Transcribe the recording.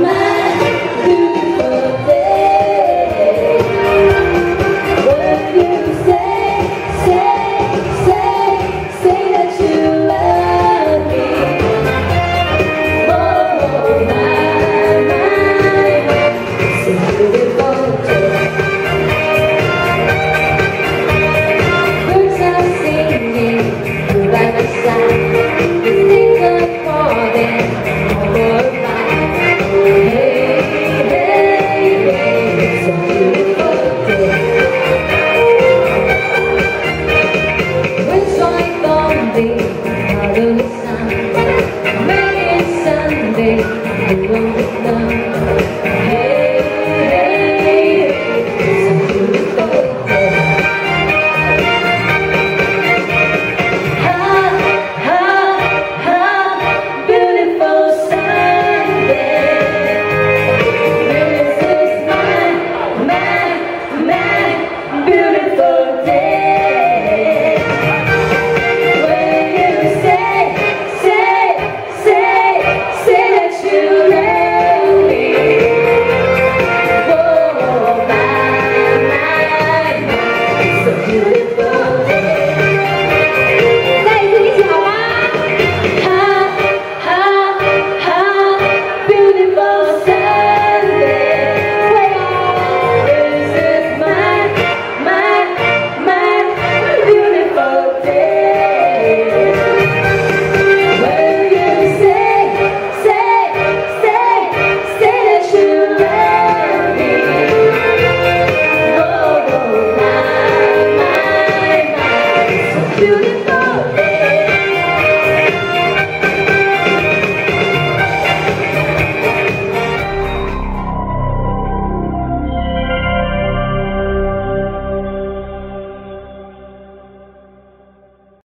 마 beauty.